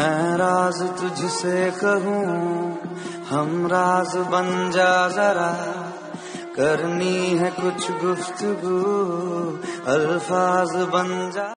मैं राज तुझसे कहूँ, हम राज बन जा जरा। करनी है कुछ गुफ्तगू, अल्फाज बन जा।